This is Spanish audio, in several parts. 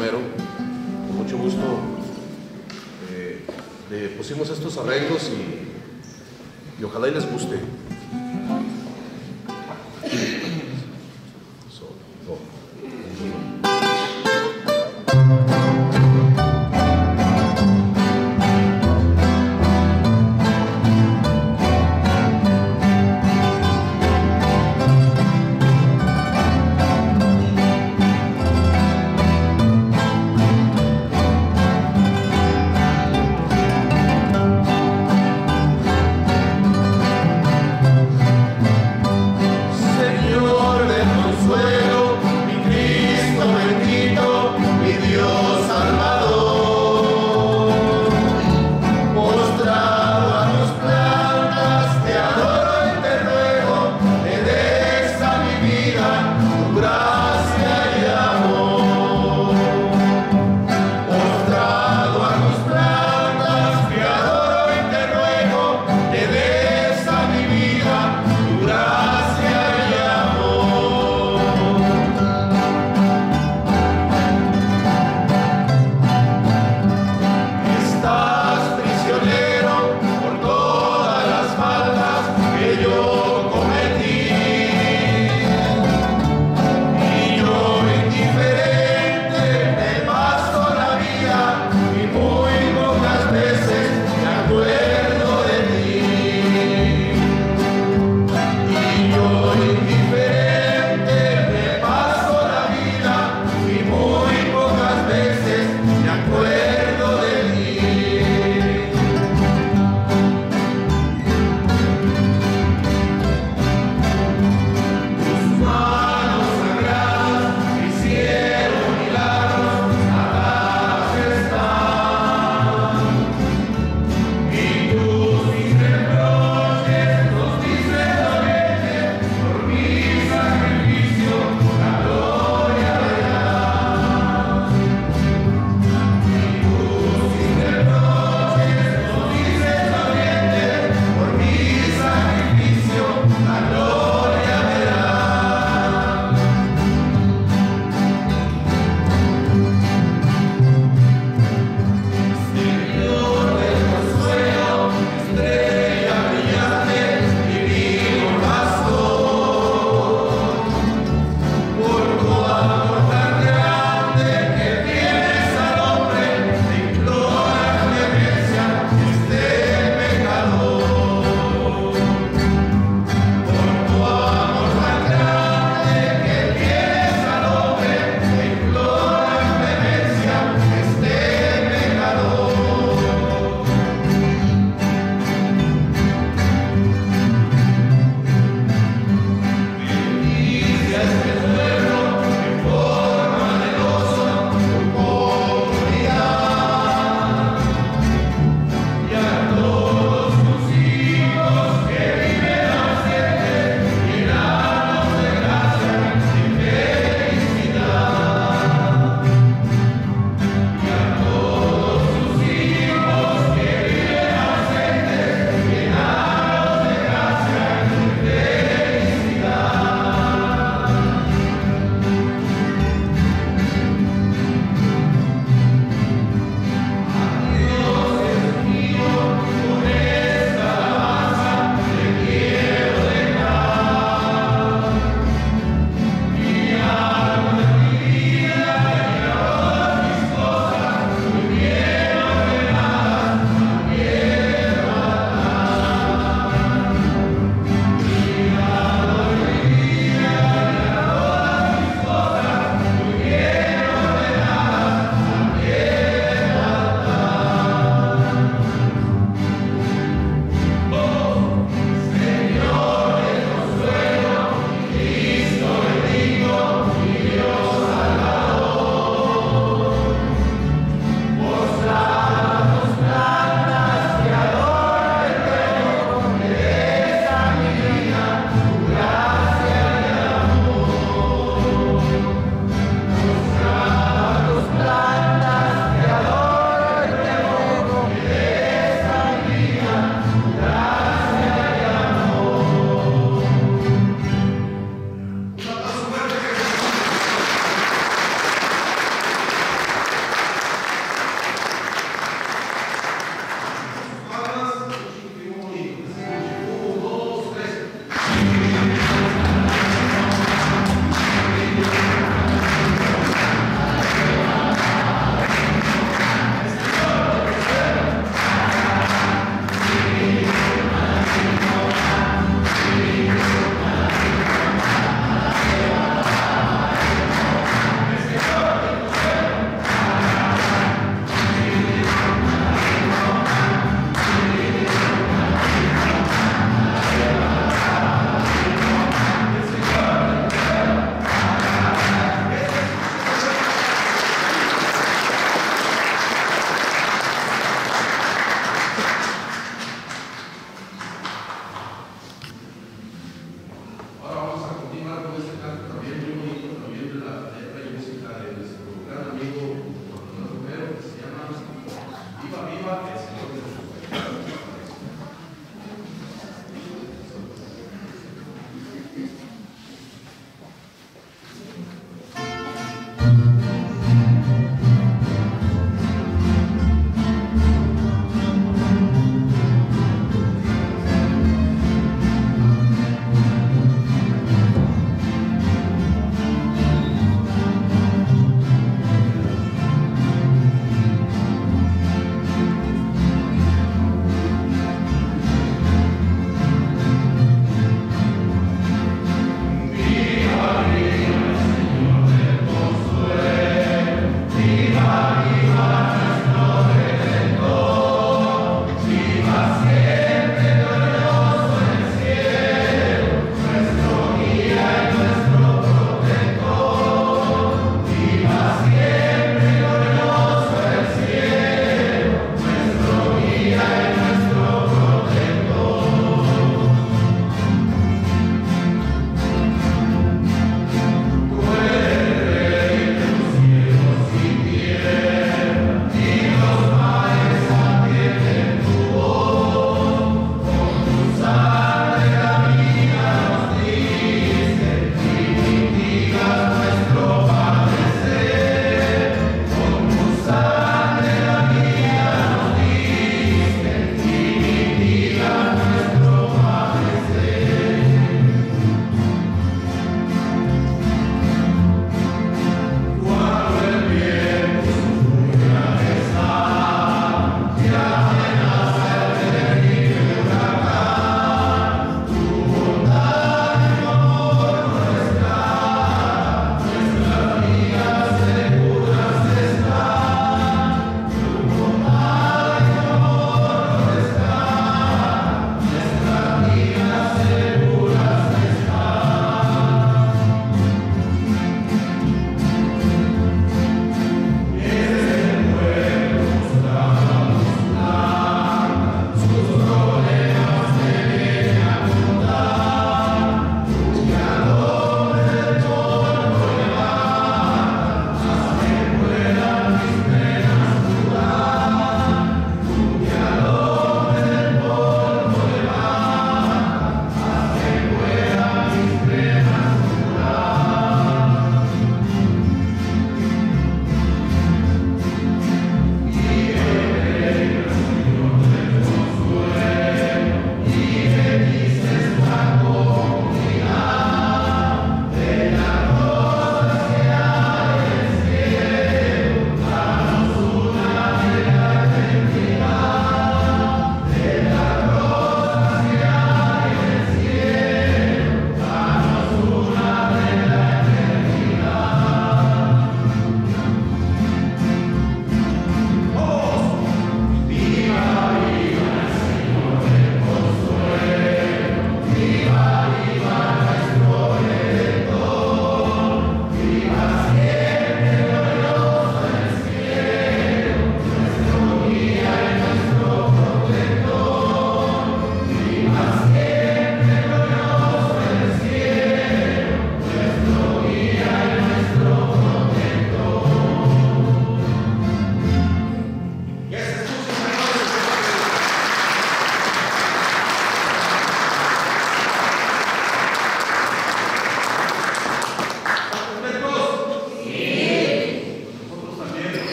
Con mucho gusto eh, le pusimos estos arreglos y, y ojalá y les guste.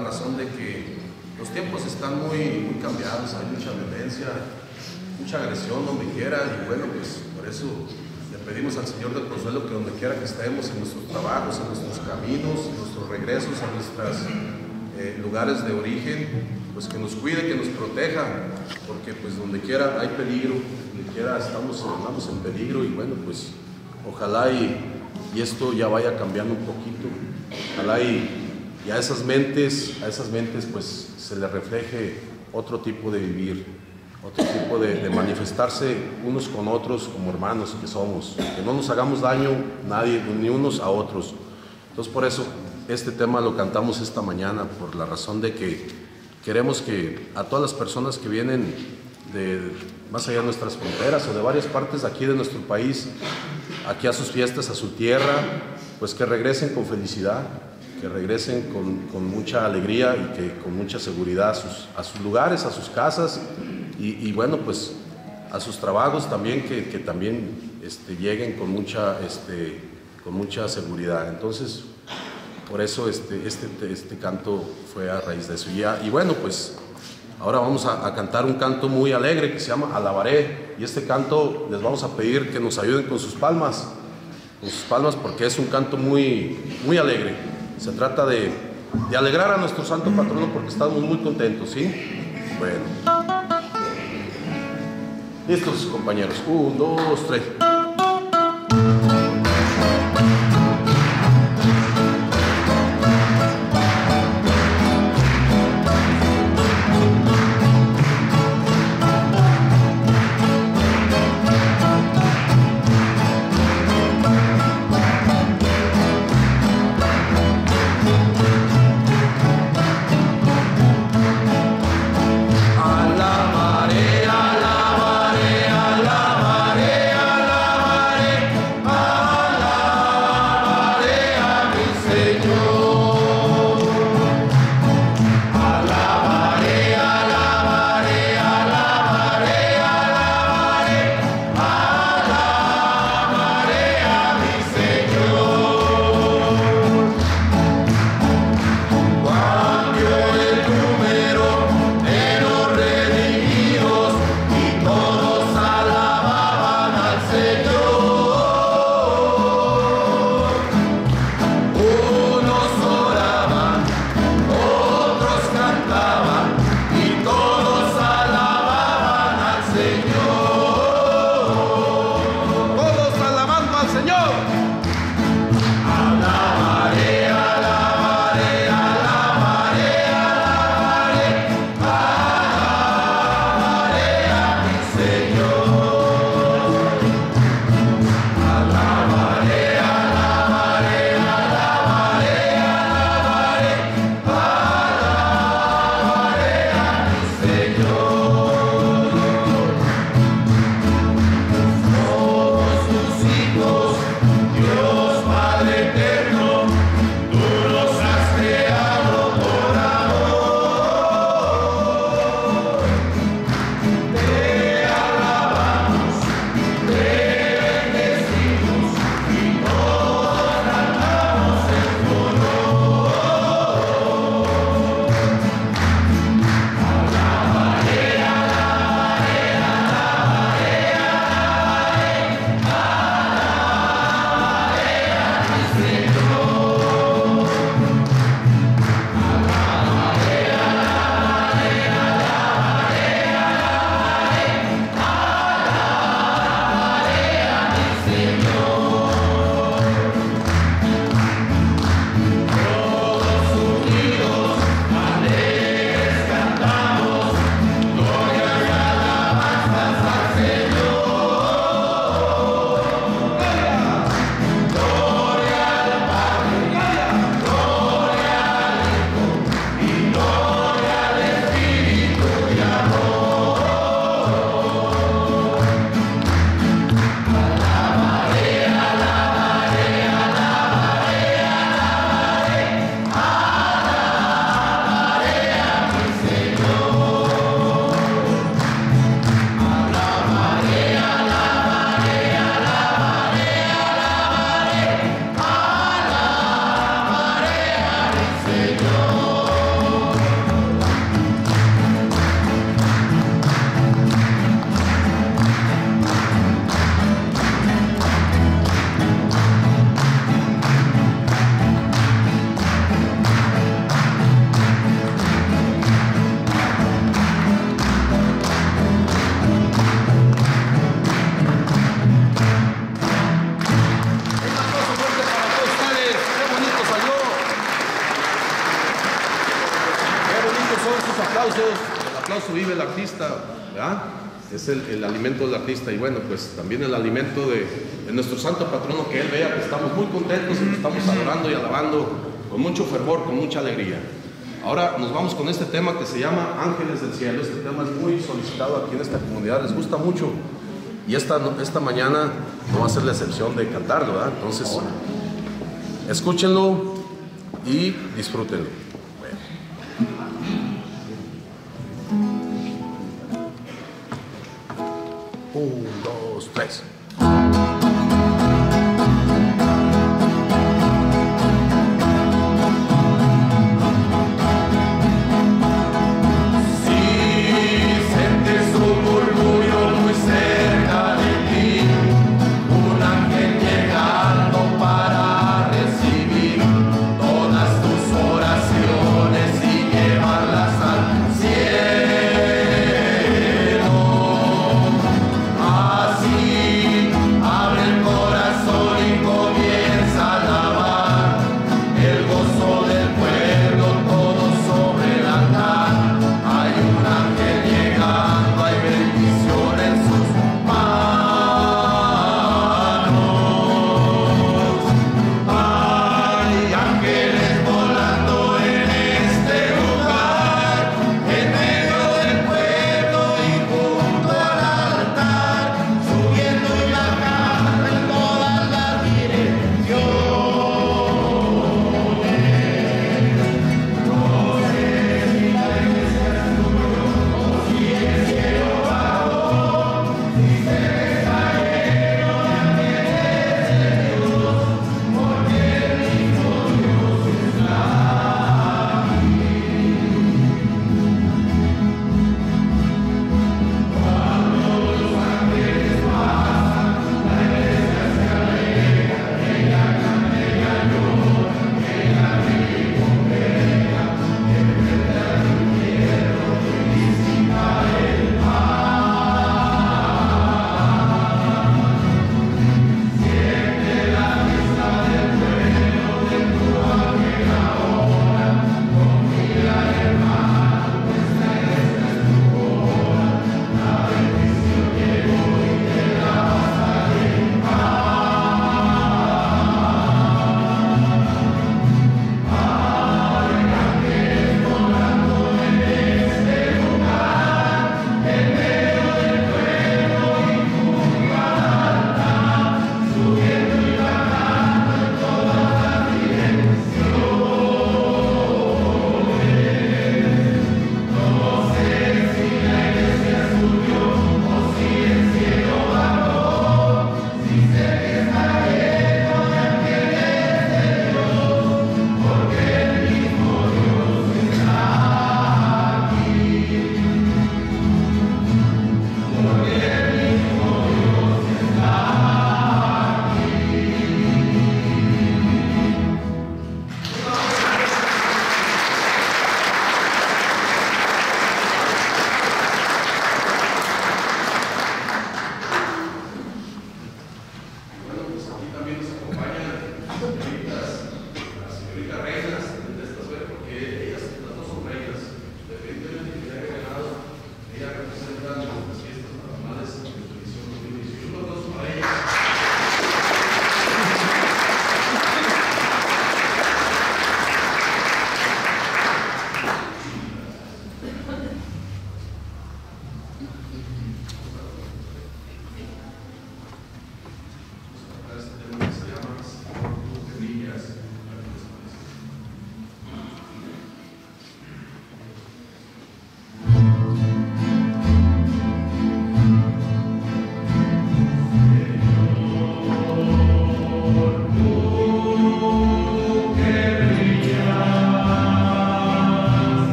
La razón de que los tiempos están muy, muy cambiados, hay mucha violencia, mucha agresión donde quiera y bueno, pues por eso le pedimos al Señor del Consuelo que donde quiera que estemos, en nuestros trabajos, en nuestros caminos, en nuestros regresos a nuestros eh, lugares de origen, pues que nos cuide, que nos proteja, porque pues donde quiera hay peligro, donde quiera estamos, andamos en peligro y bueno, pues ojalá y, y esto ya vaya cambiando un poquito, ojalá y, y a esas mentes, a esas mentes pues se les refleje otro tipo de vivir, otro tipo de, de, manifestarse unos con otros como hermanos que somos, que no nos hagamos daño nadie, ni unos a otros. Entonces por eso este tema lo cantamos esta mañana, por la razón de que queremos que a todas las personas que vienen de más allá de nuestras fronteras o de varias partes aquí de nuestro país, aquí a sus fiestas, a su tierra, pues que regresen con felicidad, que regresen con, con mucha alegría y que con mucha seguridad a sus, lugares, a sus casas y, bueno, pues a sus trabajos también, que, que también este, lleguen con mucha, este, con mucha seguridad. Entonces, por eso este, este, este canto fue a raíz de eso. Y, y bueno, pues ahora vamos a, a, cantar un canto muy alegre que se llama Alabaré. Y este canto les vamos a pedir que nos ayuden con sus palmas, con sus palmas porque es un canto muy, muy alegre. Se trata de, alegrar a nuestro santo patrono porque estamos muy contentos, ¿sí? Bueno. Listos, compañeros. Un, dos, tres. Artista, ¿verdad? Es el, el alimento del artista y bueno, pues también el alimento de, de nuestro santo patrono que él vea que estamos muy contentos y que estamos adorando y alabando con mucho fervor, con mucha alegría. Ahora nos vamos con este tema que se llama Ángeles del Cielo. Este tema es muy solicitado aquí en esta comunidad, les gusta mucho. Y esta, esta mañana no va a ser la excepción de cantarlo, ¿verdad? Entonces, escúchenlo y disfrútenlo.